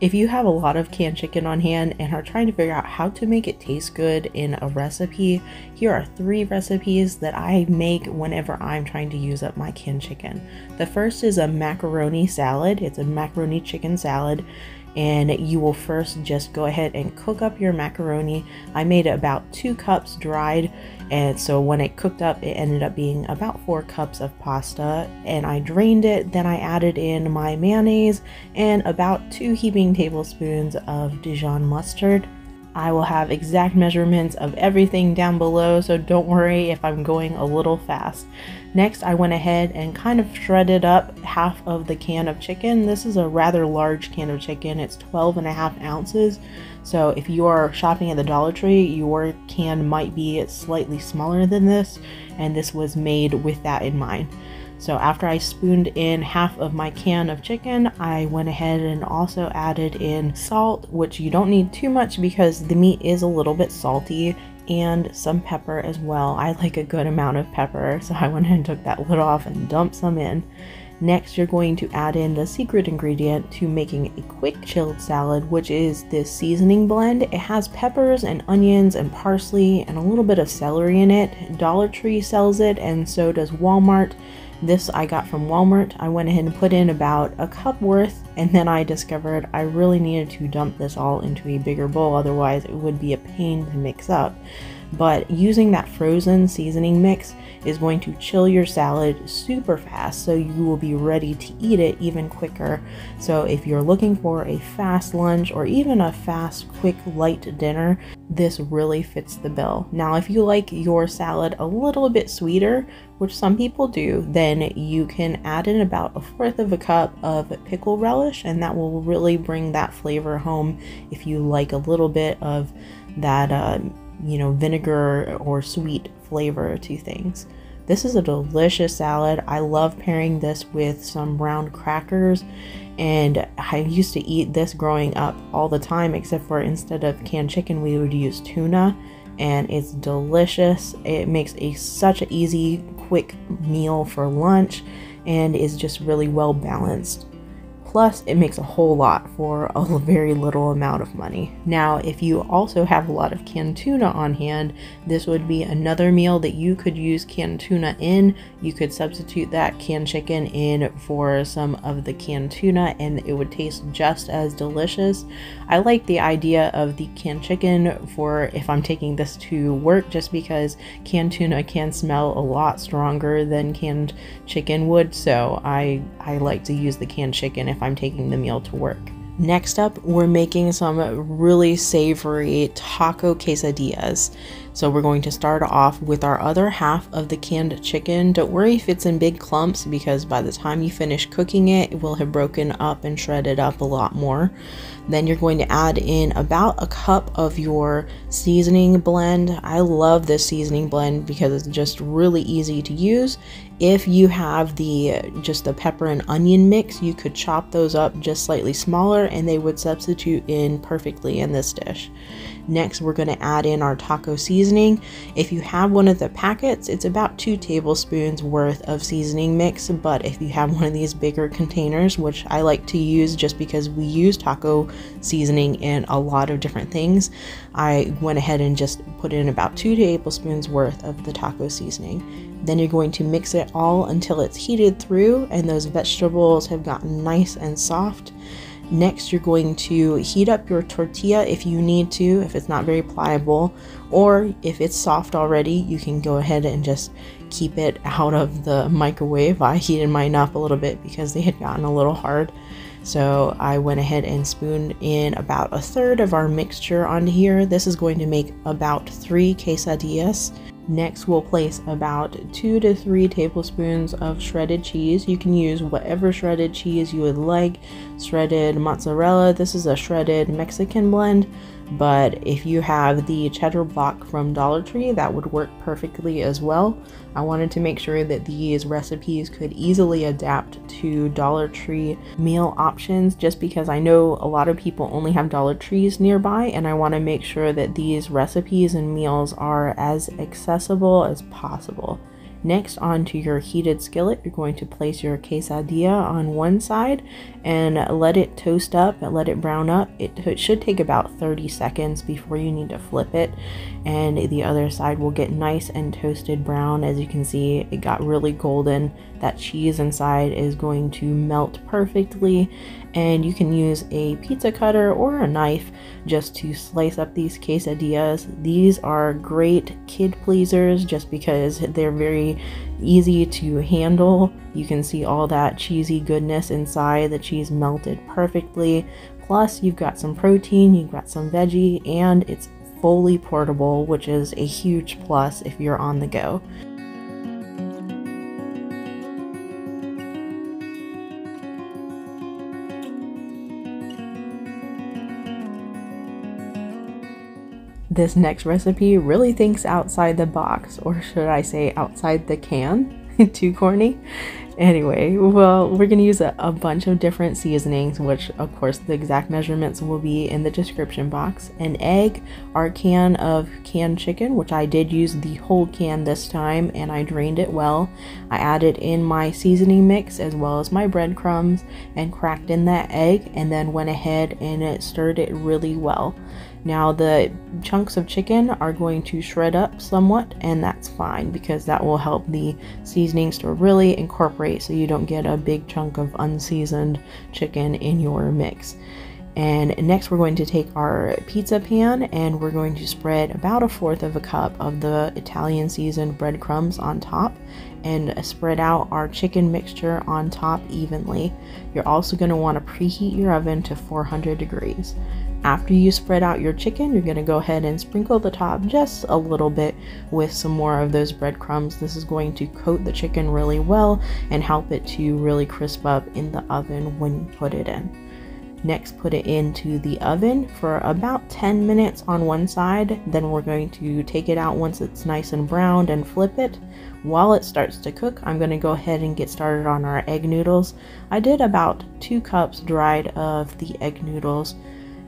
If you have a lot of canned chicken on hand and are trying to figure out how to make it taste good in a recipe, here are three recipes that I make whenever I'm trying to use up my canned chicken. The first is a macaroni salad. It's a macaroni chicken salad and you will first just go ahead and cook up your macaroni. I made about two cups dried and so when it cooked up it ended up being about four cups of pasta and I drained it then I added in my mayonnaise and about two heaping tablespoons of Dijon mustard I will have exact measurements of everything down below, so don't worry if I'm going a little fast. Next, I went ahead and kind of shredded up half of the can of chicken. This is a rather large can of chicken. It's 12 and a half ounces. So if you are shopping at the Dollar Tree, your can might be slightly smaller than this, and this was made with that in mind. So after I spooned in half of my can of chicken, I went ahead and also added in salt, which you don't need too much because the meat is a little bit salty and some pepper as well. I like a good amount of pepper, so I went ahead and took that lid off and dumped some in. Next, you're going to add in the secret ingredient to making a quick chilled salad, which is this seasoning blend. It has peppers and onions and parsley and a little bit of celery in it. Dollar Tree sells it, and so does Walmart. This I got from Walmart. I went ahead and put in about a cup worth and then I discovered I really needed to dump this all into a bigger bowl otherwise it would be a pain to mix up. But using that frozen seasoning mix is going to chill your salad super fast so you will be ready to eat it even quicker. So if you're looking for a fast lunch or even a fast quick light dinner, this really fits the bill. Now if you like your salad a little bit sweeter, which some people do, then you can add in about a fourth of a cup of pickle relish and that will really bring that flavor home if you like a little bit of that uh, you know, vinegar or sweet flavor to things. This is a delicious salad. I love pairing this with some round crackers and I used to eat this growing up all the time except for instead of canned chicken we would use tuna and it's delicious. It makes a such an easy quick meal for lunch and is just really well balanced. Plus, it makes a whole lot for a very little amount of money. Now, if you also have a lot of canned tuna on hand, this would be another meal that you could use canned tuna in. You could substitute that canned chicken in for some of the canned tuna and it would taste just as delicious. I like the idea of the canned chicken for if I'm taking this to work just because canned tuna can smell a lot stronger than canned chicken would, so I, I like to use the canned chicken if I'm taking the meal to work. Next up, we're making some really savory taco quesadillas. So we're going to start off with our other half of the canned chicken. Don't worry if it's in big clumps because by the time you finish cooking it, it will have broken up and shredded up a lot more. Then you're going to add in about a cup of your seasoning blend. I love this seasoning blend because it's just really easy to use. If you have the just the pepper and onion mix, you could chop those up just slightly smaller and they would substitute in perfectly in this dish. Next, we're going to add in our taco seasoning. If you have one of the packets, it's about two tablespoons worth of seasoning mix, but if you have one of these bigger containers, which I like to use just because we use taco seasoning in a lot of different things, I went ahead and just put in about two tablespoons worth of the taco seasoning. Then you're going to mix it all until it's heated through and those vegetables have gotten nice and soft. Next, you're going to heat up your tortilla if you need to, if it's not very pliable, or if it's soft already, you can go ahead and just keep it out of the microwave. I heated mine up a little bit because they had gotten a little hard. So I went ahead and spooned in about a third of our mixture on here. This is going to make about three quesadillas. Next, we'll place about two to three tablespoons of shredded cheese. You can use whatever shredded cheese you would like. Shredded mozzarella. This is a shredded Mexican blend but if you have the cheddar block from Dollar Tree, that would work perfectly as well. I wanted to make sure that these recipes could easily adapt to Dollar Tree meal options just because I know a lot of people only have Dollar Trees nearby and I want to make sure that these recipes and meals are as accessible as possible. Next, onto your heated skillet, you're going to place your quesadilla on one side and let it toast up let it brown up. It, it, should take about 30 seconds before you need to flip it, and the other side will get nice and toasted brown. As you can see, it got really golden. That cheese inside is going to melt perfectly, and you can use a pizza cutter or a knife just to slice up these quesadillas. These are great kid pleasers just because they're very easy to handle. You can see all that cheesy goodness inside. The cheese melted perfectly. Plus, you've got some protein, you've got some veggie, and it's fully portable, which is a huge plus if you're on the go. This next recipe really thinks outside the box, or should I say outside the can? Too corny? Anyway, well, we're gonna use a, a, bunch of different seasonings, which of course the exact measurements will be in the description box. An egg, our can of canned chicken, which I did use the whole can this time and I drained it well. I added in my seasoning mix as well as my breadcrumbs and cracked in that egg and then went ahead and stirred it really well. Now the chunks of chicken are going to shred up somewhat and that's fine because that will help the seasonings to really incorporate so you don't get a big chunk of unseasoned chicken in your mix. And next we're going to take our pizza pan and we're going to spread about a fourth of a cup of the Italian seasoned breadcrumbs on top and spread out our chicken mixture on top evenly. You're also going to want to preheat your oven to 400 degrees. After you spread out your chicken, you're going to go ahead and sprinkle the top just a little bit with some more of those breadcrumbs. This is going to coat the chicken really well and help it to really crisp up in the oven when you put it in. Next, put it into the oven for about 10 minutes on one side. Then we're going to take it out once it's nice and browned and flip it. While it starts to cook, I'm going to go ahead and get started on our egg noodles. I did about two cups dried of the egg noodles.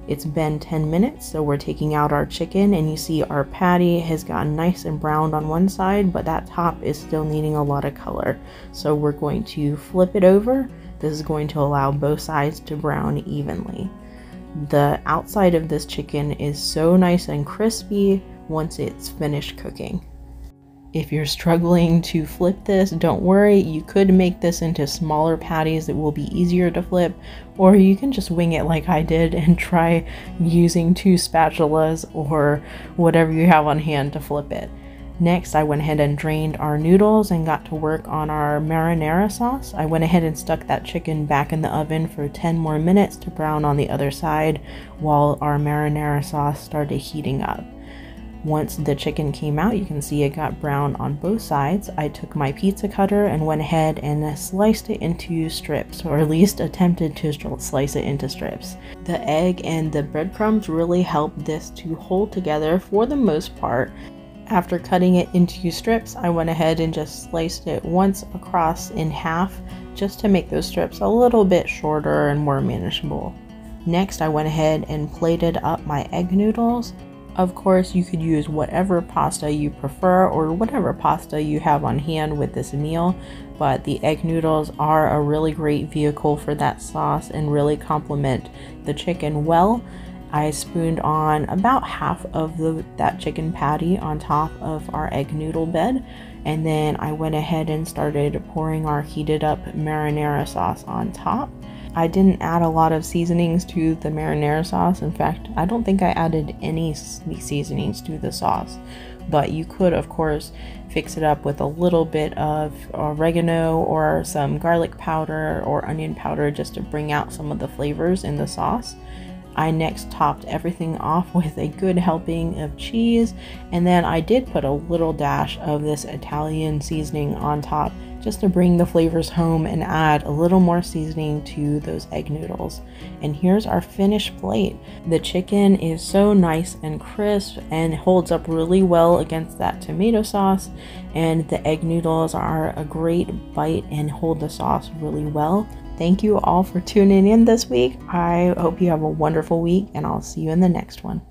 It's been 10 minutes, so we're taking out our chicken and you see our patty has gotten nice and browned on one side, but that top is still needing a lot of color. So we're going to flip it over. This is going to allow both sides to brown evenly. The outside of this chicken is so nice and crispy once it's finished cooking. If you're struggling to flip this, don't worry, you could make this into smaller patties that will be easier to flip, or you can just wing it like I did and try using two spatulas or whatever you have on hand to flip it. Next, I went ahead and drained our noodles and got to work on our marinara sauce. I went ahead and stuck that chicken back in the oven for 10 more minutes to brown on the other side while our marinara sauce started heating up. Once the chicken came out, you can see it got brown on both sides. I took my pizza cutter and went ahead and sliced it into strips, or at least attempted to slice it into strips. The egg and the breadcrumbs really helped this to hold together for the most part. After cutting it into strips, I went ahead and just sliced it once across in half just to make those strips a little bit shorter and more manageable. Next, I went ahead and plated up my egg noodles of course, you could use whatever pasta you prefer or whatever pasta you have on hand with this meal, but the egg noodles are a really great vehicle for that sauce and really complement the chicken well. I spooned on about half of the, that chicken patty on top of our egg noodle bed, and then I went ahead and started pouring our heated up marinara sauce on top. I didn't add a lot of seasonings to the marinara sauce. In fact, I don't think I added any seasonings to the sauce. But you could, of course, fix it up with a little bit of oregano or some garlic powder or onion powder just to bring out some of the flavors in the sauce. I next topped everything off with a good helping of cheese, and then I did put a little dash of this Italian seasoning on top just to bring the flavors home and add a little more seasoning to those egg noodles. And here's our finished plate. The chicken is so nice and crisp and holds up really well against that tomato sauce, and the egg noodles are a great bite and hold the sauce really well. Thank you all for tuning in this week. I hope you have a wonderful week, and I'll see you in the next one.